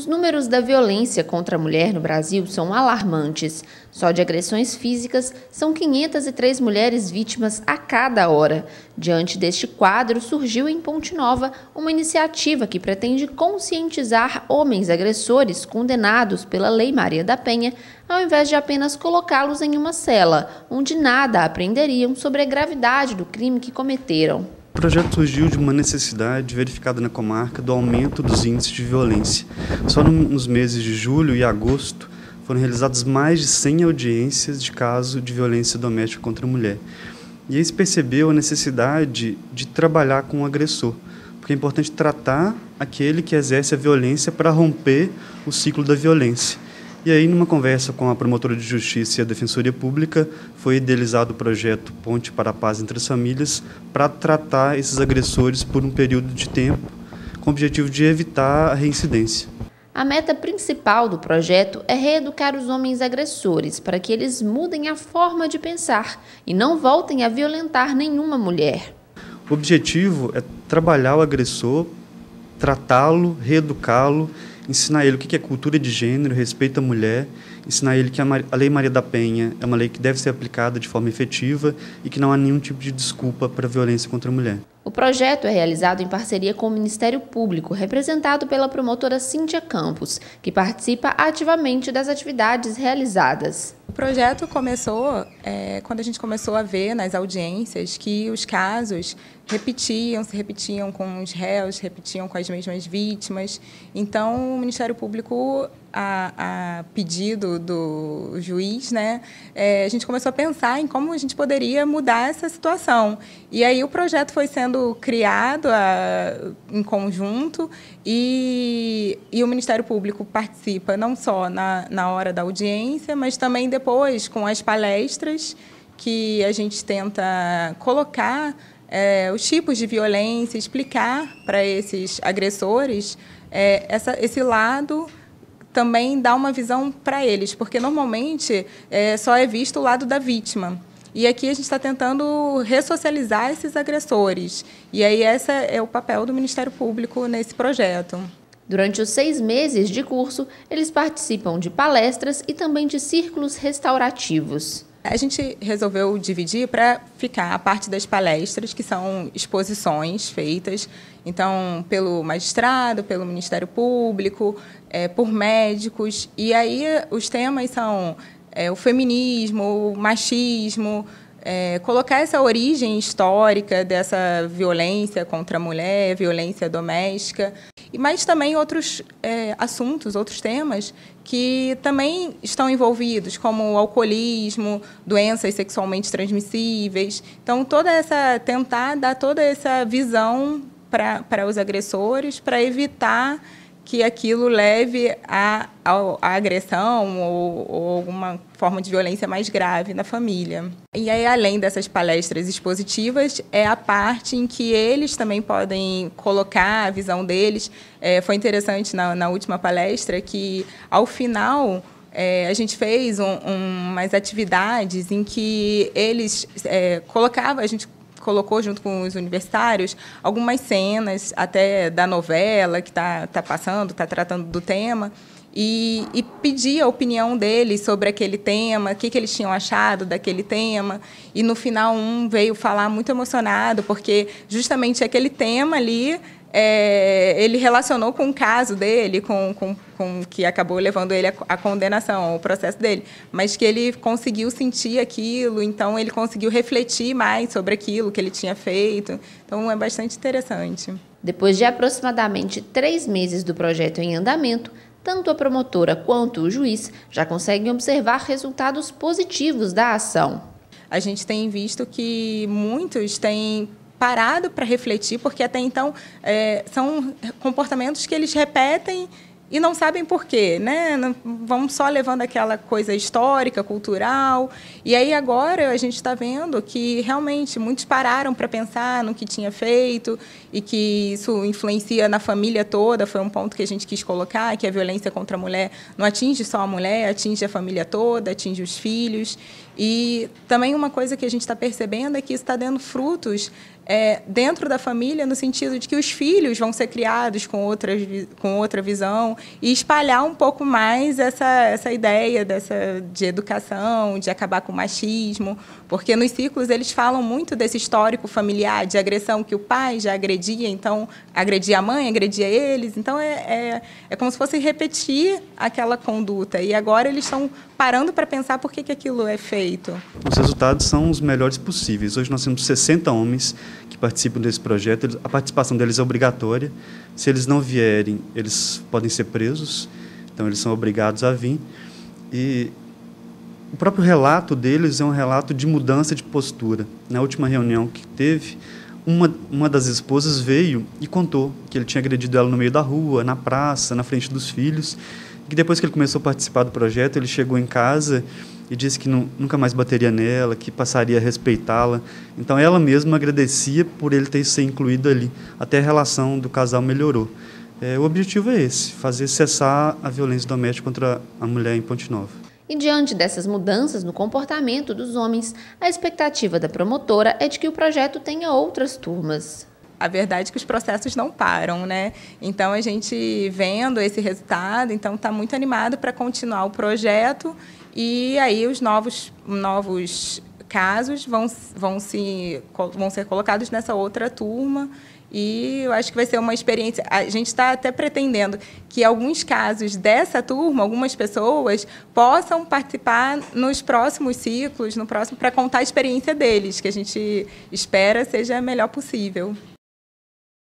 Os números da violência contra a mulher no Brasil são alarmantes. Só de agressões físicas, são 503 mulheres vítimas a cada hora. Diante deste quadro, surgiu em Ponte Nova uma iniciativa que pretende conscientizar homens agressores condenados pela Lei Maria da Penha, ao invés de apenas colocá-los em uma cela, onde nada aprenderiam sobre a gravidade do crime que cometeram. O projeto surgiu de uma necessidade verificada na comarca do aumento dos índices de violência. Só nos meses de julho e agosto foram realizadas mais de 100 audiências de caso de violência doméstica contra a mulher. E aí se percebeu a necessidade de trabalhar com o agressor, porque é importante tratar aquele que exerce a violência para romper o ciclo da violência. E aí, numa conversa com a promotora de justiça e a defensoria pública, foi idealizado o projeto Ponte para a Paz entre as Famílias para tratar esses agressores por um período de tempo, com o objetivo de evitar a reincidência. A meta principal do projeto é reeducar os homens agressores para que eles mudem a forma de pensar e não voltem a violentar nenhuma mulher. O objetivo é trabalhar o agressor, tratá-lo, reeducá-lo ensinar ele o que é cultura de gênero, respeito à mulher, ensinar ele que a Lei Maria da Penha é uma lei que deve ser aplicada de forma efetiva e que não há nenhum tipo de desculpa para a violência contra a mulher. O projeto é realizado em parceria com o Ministério Público, representado pela promotora Cíntia Campos, que participa ativamente das atividades realizadas. O projeto começou é, quando a gente começou a ver nas audiências que os casos repetiam, se repetiam com os réus, repetiam com as mesmas vítimas. Então, o Ministério Público, a, a pedido do juiz, né, é, a gente começou a pensar em como a gente poderia mudar essa situação. E aí o projeto foi sendo criado a, em conjunto e, e o Ministério Público participa não só na, na hora da audiência, mas também depois com as palestras que a gente tenta colocar é, os tipos de violência, explicar para esses agressores é, essa, esse lado também dá uma visão para eles, porque normalmente é, só é visto o lado da vítima. E aqui a gente está tentando ressocializar esses agressores. E aí esse é o papel do Ministério Público nesse projeto. Durante os seis meses de curso, eles participam de palestras e também de círculos restaurativos. A gente resolveu dividir para ficar a parte das palestras, que são exposições feitas, então, pelo magistrado, pelo Ministério Público, é, por médicos. E aí os temas são é, o feminismo, o machismo, é, colocar essa origem histórica dessa violência contra a mulher, violência doméstica, mas também outros é, assuntos, outros temas que também estão envolvidos, como alcoolismo, doenças sexualmente transmissíveis. Então, toda essa tentar dar toda essa visão para os agressores, para evitar que aquilo leve à, agressão ou, ou, alguma forma de violência mais grave na família. E aí, além dessas palestras expositivas, é a parte em que eles também podem colocar a visão deles. É, foi interessante na, na última palestra que, ao final, é, a gente fez um, um, umas atividades em que eles é, colocavam, a gente colocou junto com os universitários algumas cenas até da novela que está tá passando, está tratando do tema. E, e pedir a opinião deles sobre aquele tema, o que, que eles tinham achado daquele tema. E no final, um veio falar muito emocionado, porque justamente aquele tema ali é, ele relacionou com o caso dele, com, com, com que acabou levando ele à, condenação, ao processo dele, mas que ele conseguiu sentir aquilo, então ele conseguiu refletir mais sobre aquilo que ele tinha feito. Então é bastante interessante. Depois de aproximadamente três meses do projeto em andamento, tanto a promotora quanto o juiz já conseguem observar resultados positivos da ação. A gente tem visto que muitos têm parado para refletir, porque até então é, são comportamentos que eles repetem e não sabem por quê, né? Vão só levando aquela coisa histórica, cultural. E aí agora a gente está vendo que realmente muitos pararam para pensar no que tinha feito e que isso influencia na família toda. Foi um ponto que a gente quis colocar, que a violência contra a mulher não atinge só a mulher, atinge a família toda, atinge os filhos. E também uma coisa que a gente está percebendo é que isso está dando frutos é, dentro da família, no sentido de que os filhos vão ser criados com outra, com outra visão e espalhar um pouco mais essa, essa ideia dessa, de educação, de acabar com o machismo, porque nos ciclos eles falam muito desse histórico familiar de agressão que o pai já agredia, então agredia a mãe, agredia eles, então é, é, é como se fosse repetir aquela conduta e agora eles estão parando para pensar por que, que aquilo é feito. Os resultados são os melhores possíveis. Hoje nós temos 60 homens que participam desse projeto. A participação deles é obrigatória. Se eles não vierem, eles podem ser presos. Então eles são obrigados a vir. E o próprio relato deles é um relato de mudança de postura. Na última reunião que teve, uma, uma das esposas veio e contou que ele tinha agredido ela no meio da rua, na praça, na frente dos filhos, que depois que ele começou a participar do projeto, ele chegou em casa e disse que não, nunca mais bateria nela, que passaria a respeitá-la. Então ela mesma agradecia por ele ter sido incluído ali. Até a relação do casal melhorou. É, o objetivo é esse, fazer cessar a violência doméstica contra a mulher em Ponte Nova. E diante dessas mudanças no comportamento dos homens, a expectativa da promotora é de que o projeto tenha outras turmas. A verdade é que os processos não param, né? Então a gente vendo esse resultado, então está muito animado para continuar o projeto. E aí os novos novos casos vão, vão, se, vão ser colocados nessa outra turma e eu acho que vai ser uma experiência. A gente está até pretendendo que alguns casos dessa turma, algumas pessoas, possam participar nos próximos ciclos, no próximo, para contar a experiência deles, que a gente espera seja a melhor possível.